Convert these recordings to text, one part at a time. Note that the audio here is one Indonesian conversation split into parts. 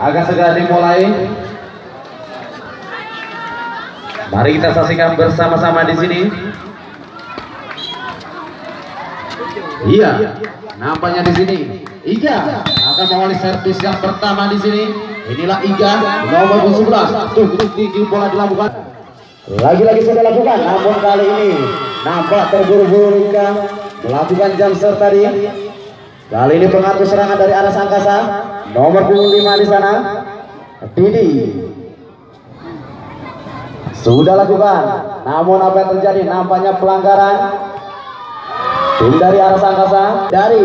Akan segera dimulai. Mari kita saksikan bersama-sama di sini. Iya, nampaknya di sini. Iga akan mengawali servis yang pertama di sini. Inilah Iga nomor 11. Tuh, tinggi bola dilakukan. Lagi-lagi sudah lakukan, namun kali ini nampak terburu-buru Iga melakukan jam tadi. Kali ini pengatur serangan dari arah angkasa nomor punggung 5 di sana. Didi sudah lakukan, namun apa yang terjadi? Nampaknya pelanggaran tim dari arah angkasa dari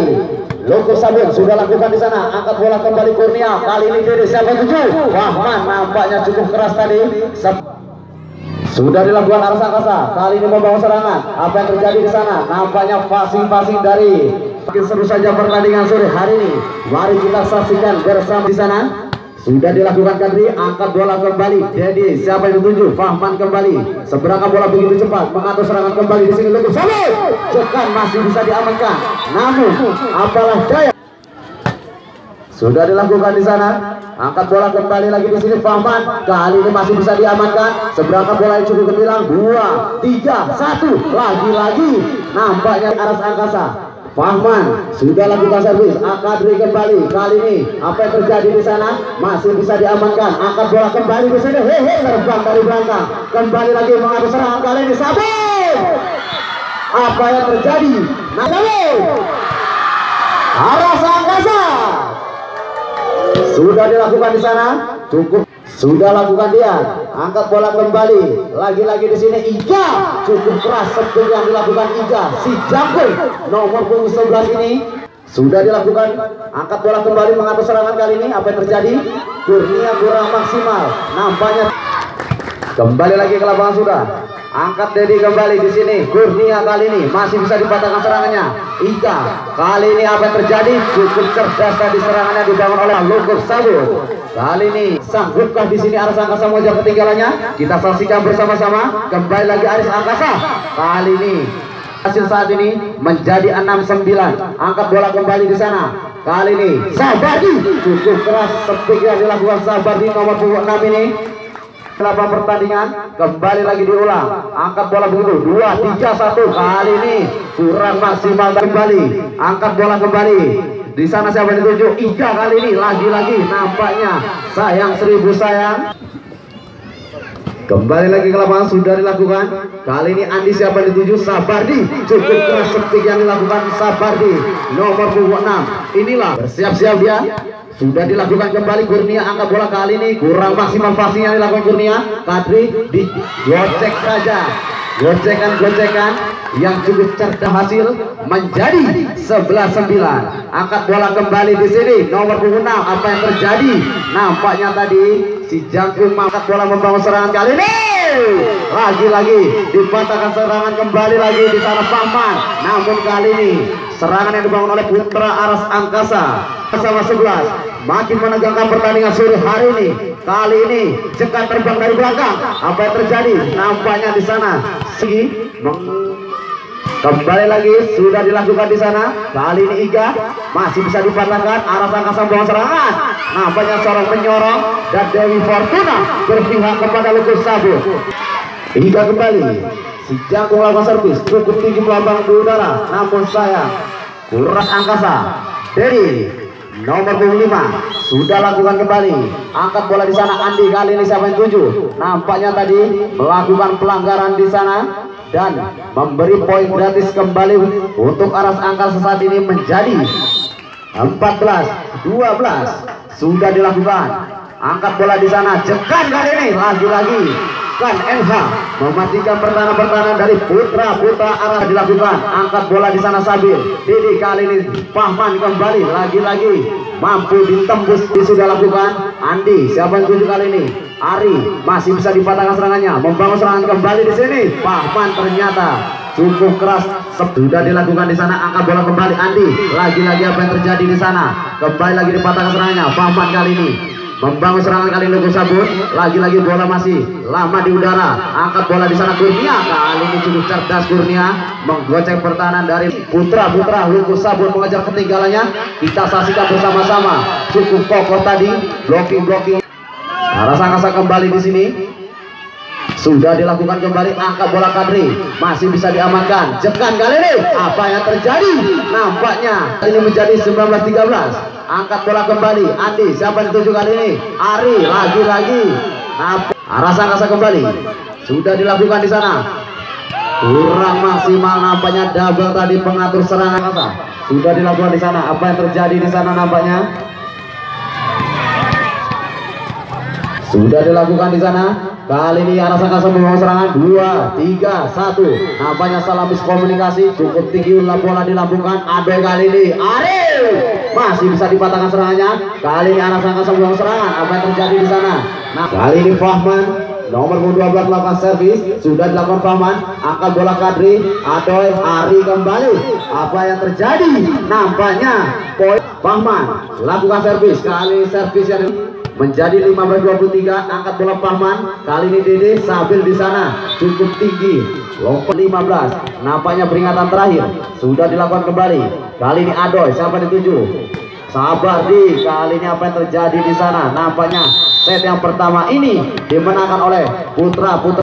Lukur Sabun sudah lakukan di sana, angkat bola kembali Kurnia. Kali ini Didi siapa tujuh? Rahman nampaknya cukup keras tadi. Sep- sudah dilakukan arah angkasa. Kali ini membawa serangan. Apa yang terjadi di sana? Nampaknya passing-passing dari Makin seru saja pertandingan sore hari ini. Mari kita saksikan bersama di sana. Sudah dilakukan Kadri, angkat bola kembali. Jadi siapa yang dituju? Fahman kembali. Seberangnya bola begitu cepat, mengatur serangan kembali di sini. Lukus Sabun, cekan masih bisa diamankan. Namun, apalah daya. Sudah dilakukan di sana. Angkat bola kembali lagi di sini Fahman. Kali ini masih bisa diamankan. Seberangnya bola yang cukup gemilang. Dua, tiga, satu. Lagi-lagi. Nampaknya aras angkasa. Fahman sudah lakukan servis. Akadri kembali. Kali ini apa yang terjadi di sana masih bisa diamankan. Angkat bola kembali di sini. Hehe, terbang dari belakang. Kembali lagi mengatur serangan kali ini. Sabun. Apa yang terjadi? Sabun. Aras angkasa sudah dilakukan di sana cukup sudah lakukan dia. Angkat bola kembali. Lagi-lagi di sini Iga. Cukup keras seperti yang dilakukan Iga. Si jangkung nomor punggung 11 ini sudah dilakukan. Angkat bola kembali mengatur serangan kali ini. Apa yang terjadi? Kurnia kurang maksimal. Nampaknya kembali lagi ke lapangan sudah angkat Dedi kembali di sini. Kurnia kali ini masih bisa dipatahkan serangannya. Ika kali ini apa yang terjadi? Cukup cerdas tadi serangannya dibangun oleh Lukur Sabu. Kali ini sanggupkah di sini Aris Angkasa wajah ketinggalannya. Kita saksikan bersama-sama. Kembali lagi Aris Angkasa. Kali ini hasil saat ini menjadi 6-9 angkat bola kembali di sana. Kali ini Sabardi cukup keras seperti yang dilakukan Sabardi nomor punggung 6 ini Kenapa pertandingan? Kembali lagi diulang. Angkat bola begitu. Dua tiga satu. Kali ini kurang maksimal kembali. Angkat bola kembali. Di sana siapa dituju Iga kali ini. Lagi-lagi nampaknya. Sayang seribu sayang Kembali lagi ke lapangan sudah dilakukan. Kali ini Andi siapa dituju? Sabardi. Cukup keras seperti yang dilakukan Sabardi. Nomor punggung 6. Inilah bersiap-siap dia. Sudah dilakukan kembali Kurnia angkat bola kali ini kurang maksimal passing yang dilakukan Kurnia. Kadri digocek saja. Gocekan-gocekan yang cukup cerdas hasil menjadi 11-9. Angkat bola kembali di sini nomor punggung 6. Apa yang terjadi? Nampaknya tadi si Jangkung angkat bola membangun serangan kali ini. Lagi-lagi dipatahkan serangan kembali lagi di sana Paman. Namun kali ini serangan yang dibangun oleh Putra Aras Angkasa bersama 11 makin menegangkan pertandingan sore hari ini. Kali ini cekat terbang dari belakang. Apa yang terjadi? Nampaknya di sana Sigi Kembali lagi sudah dilakukan di sana. Kali ini Iga masih bisa dipatahkan. Aras angkasa membawa serangan. Nampaknya seorang penyorong dan Dewi Fortuna berpihak kepada Lukus Sabu. Iga kembali. Si Jangkung lakukan servis cukup tinggi melambang di udara. Namun sayang kurang angkasa. Dedi nomor punggung 5 sudah lakukan kembali angkat bola di sana Andi kali ini siapa yang tujuh nampaknya tadi melakukan pelanggaran di sana dan memberi poin gratis kembali untuk aras angka saat ini menjadi 14 12 sudah dilakukan. Angkat bola di sana. Cekan kali ini? Lagi-lagi. Kan MH mematikan pertahanan-pertahanan dari putra-putra arah dilakukan. Angkat bola di sana Sabil. Didi kali ini Pahman kembali. Lagi-lagi mampu ditembus. Di sudah lakukan Andi siapa yang tujuh kali ini? Ari masih bisa dipatahkan serangannya. Membangun serangan kembali di sini. Pahman ternyata cukup keras. Sudah dilakukan di sana angkat bola kembali. Andi lagi-lagi apa yang terjadi di sana? Kembali lagi dipatahkan serangannya. Pahman kali ini membangun serangan kali Lugo Sabun. Lagi-lagi bola masih lama di udara. Angkat bola di sana Kurnia. Kali ini cukup cerdas Kurnia. Menggocek pertahanan dari Putra Putra Lugo Sabun mengejar ketinggalannya. Kita saksikan bersama-sama. Cukup kokoh tadi. Blocking blocking Rasa Kasa kembali di sini sudah dilakukan kembali angkat bola Kadri. Masih bisa diamankan. Jekan kali ini. Apa yang terjadi? Nampaknya ini menjadi 19-13 angkat bola kembali. Andi siapa dituju kali ini? Ari lagi-lagi. Arah sangkasa kembali. Sudah dilakukan di sana. Kurang maksimal nampaknya. Double tadi pengatur serangan. Sudah dilakukan di sana. Apa yang terjadi di sana nampaknya? Sudah dilakukan di sana kali ini arah sangkasa membawa serangan. Dua tiga satu. Nampaknya salah miskomunikasi. Cukup tinggi bola dilambungkan ada kali ini. Ariel masih bisa dipatahkan serangannya. Kali ini arah sangkasa membawa serangan. Apa yang terjadi di sana? Nah kali ini Fahman nomor 12 melakukan servis sudah dilakukan Fahman. Angkat bola Kadri Adoy Ari kembali. Apa yang terjadi? Nampaknya poin Fahman lakukan servis. Kali servis yang menjadi 15-23 angkat bola Pahman. Kali ini Dede sambil di sana. Cukup tinggi. Lompat 15 nampaknya peringatan terakhir. Sudah dilakukan kembali. Kali ini Adoy siapa dituju? Sabar di. Kali ini apa yang terjadi di sana? Nampaknya set yang pertama ini dimenangkan oleh Putra Putra